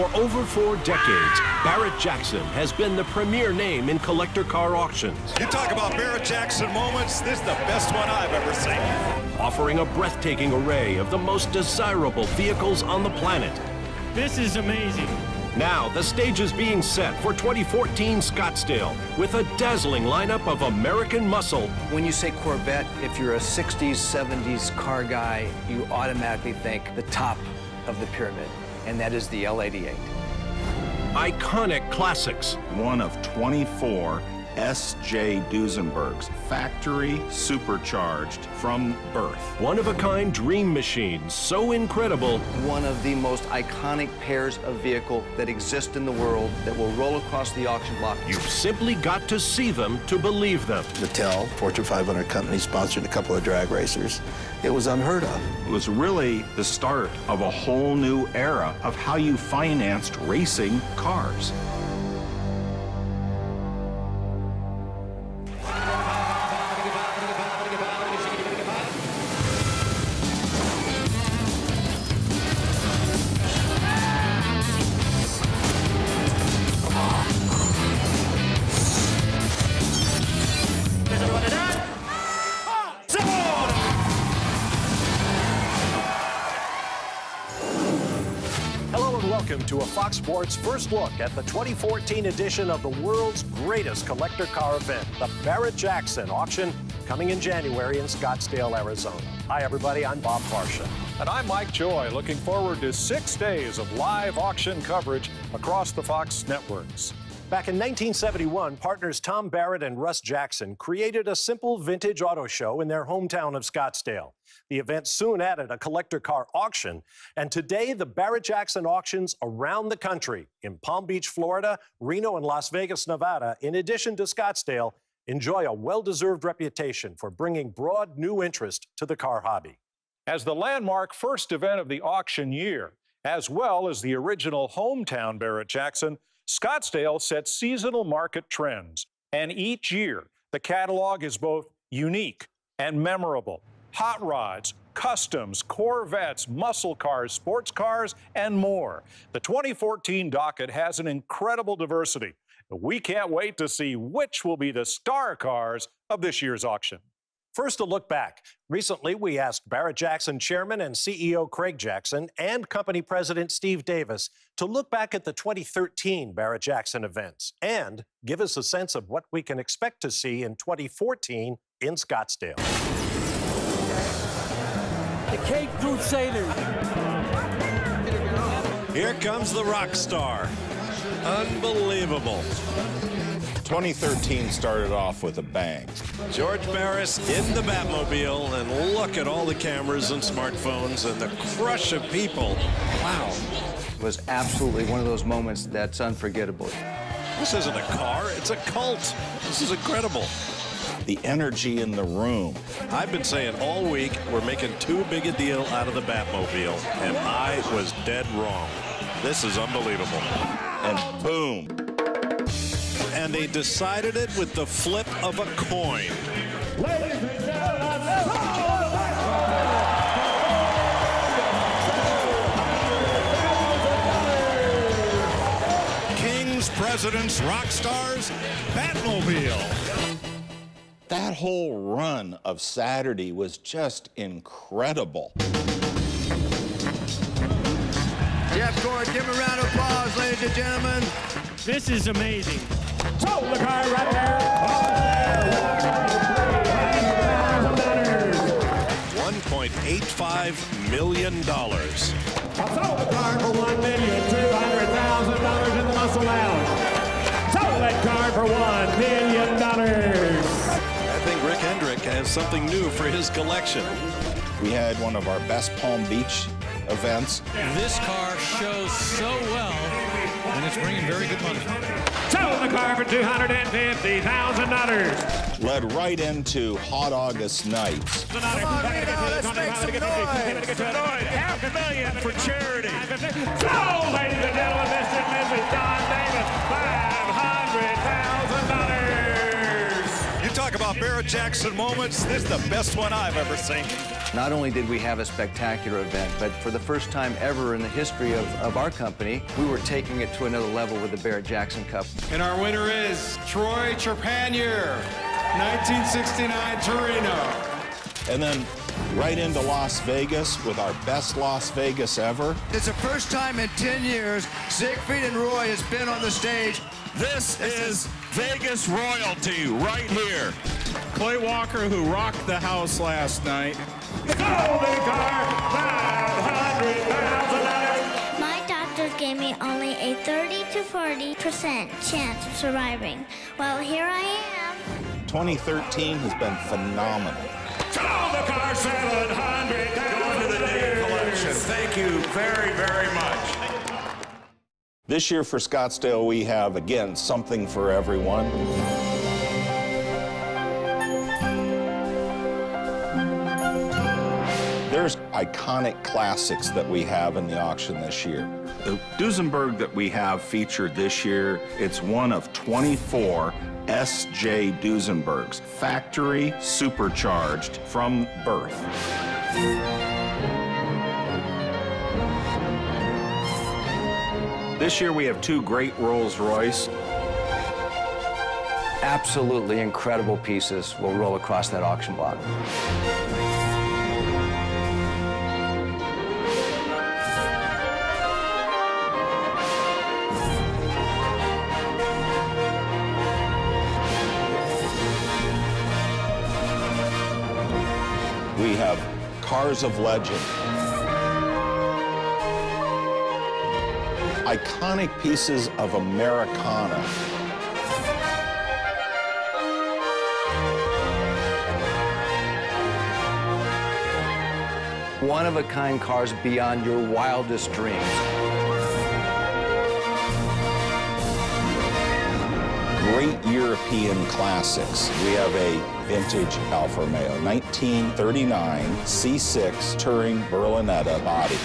For over four decades, Barrett Jackson has been the premier name in collector car auctions. You talk about Barrett Jackson moments, this is the best one I've ever seen. Offering a breathtaking array of the most desirable vehicles on the planet. This is amazing. Now, the stage is being set for 2014 Scottsdale with a dazzling lineup of American muscle. When you say Corvette, if you're a 60s, 70s car guy, you automatically think the top of the pyramid, and that is the L88. Iconic classics. One of 24 S.J. Duesenbergs, factory supercharged from birth. One of a kind dream machine, so incredible. One of the most iconic pairs of vehicle that exist in the world that will roll across the auction block. You've simply got to see them to believe them. Mattel, Fortune 500 company, sponsored a couple of drag racers. It was unheard of. It was really the start of a whole new era of how you financed racing cars. Fox Sports first look at the 2014 edition of the world's greatest collector car event, the Barrett Jackson auction, coming in January in Scottsdale, Arizona. Hi, everybody. I'm Bob Varsha. And I'm Mike Joy, looking forward to six days of live auction coverage across the Fox networks. Back in 1971, partners Tom Barrett and Russ Jackson created a simple vintage auto show in their hometown of Scottsdale. The event soon added a collector car auction, and today the Barrett Jackson auctions around the country in Palm Beach, Florida, Reno, and Las Vegas, Nevada, in addition to Scottsdale, enjoy a well deserved reputation for bringing broad new interest to the car hobby. As the landmark first event of the auction year, as well as the original hometown Barrett Jackson, Scottsdale sets seasonal market trends. And each year, the catalog is both unique and memorable hot rods, customs, Corvettes, muscle cars, sports cars, and more. The 2014 docket has an incredible diversity. We can't wait to see which will be the star cars of this year's auction. First, a look back. Recently, we asked Barrett Jackson Chairman and CEO Craig Jackson and Company President Steve Davis to look back at the 2013 Barrett Jackson events and give us a sense of what we can expect to see in 2014 in Scottsdale. The Cape Crusaders. Here comes the rock star. Unbelievable. 2013 started off with a bang. George Barris in the Batmobile, and look at all the cameras and smartphones and the crush of people. Wow. It was absolutely one of those moments that's unforgettable. This isn't a car, it's a cult. This is incredible the energy in the room. I've been saying all week we're making too big a deal out of the Batmobile, and I was dead wrong. This is unbelievable. And boom. And they decided it with the flip of a coin. Ladies and gentlemen, presidents, rock stars, Batmobile that whole run of Saturday was just incredible. Jeff Gordon, give him a round of applause, ladies and gentlemen. This is amazing. So the car right there. $1.85 million. I sold the car for $1,200,000 in the Muscle Lounge. Sold that car for $1 million I think Rick Hendrick has something new for his collection. We had one of our best Palm Beach events. This car shows so well, and it's bringing very good money. Sell the car for $250,000. Led right into Hot August Nights. Come on, let's make some noise. Half a million for charity. So, ladies and gentlemen, Mr. and Mrs. Don Davis, $500,000 You talk about Barrett Jackson moments. This is the best one I've ever seen. Not only did we have a spectacular event, but for the first time ever in the history of, of our company, we were taking it to another level with the Barrett-Jackson Cup. And our winner is Troy Trepanier, 1969 Torino. And then right into Las Vegas with our best Las Vegas ever. It's the first time in 10 years Siegfried and Roy has been on the stage. This is Vegas royalty right here. Clay Walker, who rocked the house last night. Golden car, $500,000. My doctors gave me only a 30 to 40 percent chance of surviving. Well, here I am. 2013 has been phenomenal. Golden car, 700 Going to the Dave collection. Thank you very, very much. This year for Scottsdale, we have, again, something for everyone. Iconic classics that we have in the auction this year. The Duesenberg that we have featured this year, it's one of 24 S.J. Duesenbergs, factory supercharged from birth. This year we have two great Rolls Royce. Absolutely incredible pieces will roll across that auction block. We have Cars of Legend. Iconic pieces of Americana. One of a kind cars beyond your wildest dreams. Great European classics. We have a vintage Alfa Romeo 1939 C6 Touring Berlinetta body.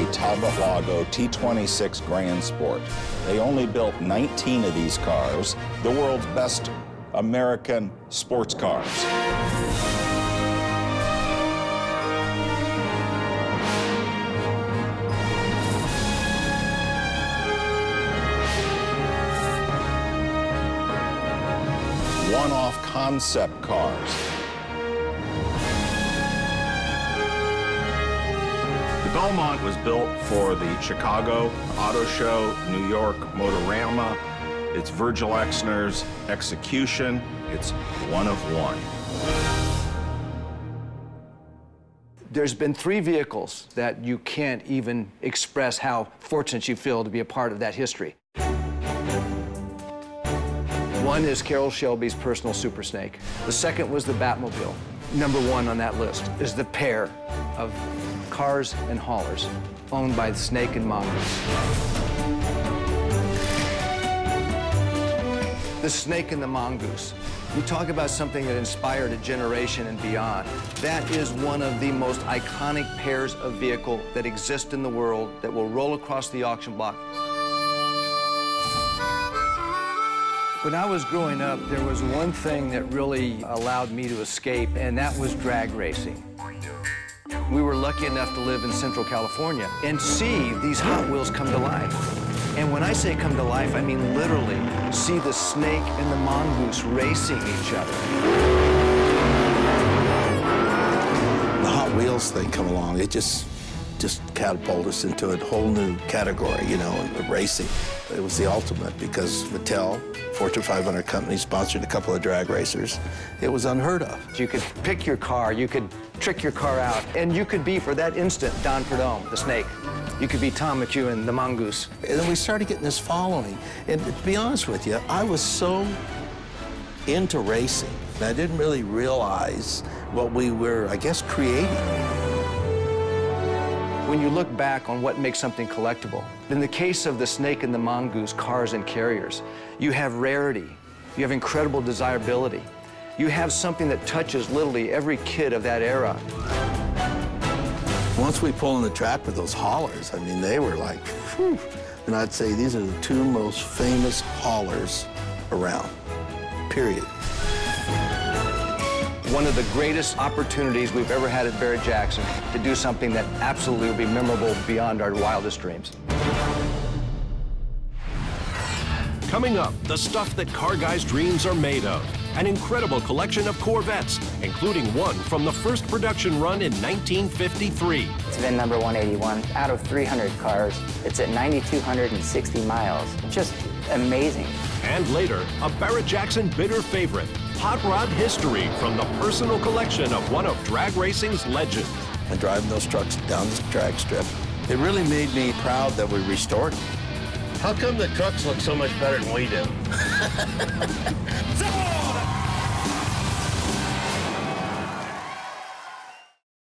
A Talbot Lago T26 Grand Sport. They only built 19 of these cars, the world's best American sports cars. Concept cars. The Belmont was built for the Chicago Auto Show, New York Motorama. It's Virgil Exner's execution. It's one of one. There's been three vehicles that you can't even express how fortunate you feel to be a part of that history. One is Carroll Shelby's personal Super Snake. The second was the Batmobile. Number one on that list is the pair of cars and haulers owned by the Snake and Mongoose. The Snake and the Mongoose. You talk about something that inspired a generation and beyond. That is one of the most iconic pairs of vehicle that exist in the world that will roll across the auction block. When I was growing up, there was one thing that really allowed me to escape, and that was drag racing. We were lucky enough to live in Central California and see these Hot Wheels come to life. And when I say come to life, I mean literally see the snake and the mongoose racing each other. The Hot Wheels thing come along, it just just catapulted us into a whole new category, you know, of racing. It was the ultimate because Mattel, Fortune 500 company, sponsored a couple of drag racers. It was unheard of. You could pick your car, you could trick your car out, and you could be, for that instant, Don Prudhomme, the snake. You could be Tom McEwen, the mongoose. And then we started getting this following. And to be honest with you, I was so into racing, I didn't really realize what we were, I guess, creating. When you look back on what makes something collectible, in the case of the snake and the mongoose cars and carriers, you have rarity, you have incredible desirability, you have something that touches literally every kid of that era. Once we pull in the track with those haulers, I mean, they were like, whew. And I'd say these are the two most famous haulers around, period. One of the greatest opportunities we've ever had at Barrett Jackson to do something that absolutely will be memorable beyond our wildest dreams. Coming up, the stuff that car guys' dreams are made of. An incredible collection of Corvettes, including one from the first production run in 1953. It's VIN number 181 out of 300 cars. It's at 9,260 miles. Just amazing. And later, a Barrett Jackson bitter favorite, Hot Rod History from the personal collection of one of drag racing's legends. And driving those trucks down the drag strip, it really made me proud that we restored them. How come the trucks look so much better than we do?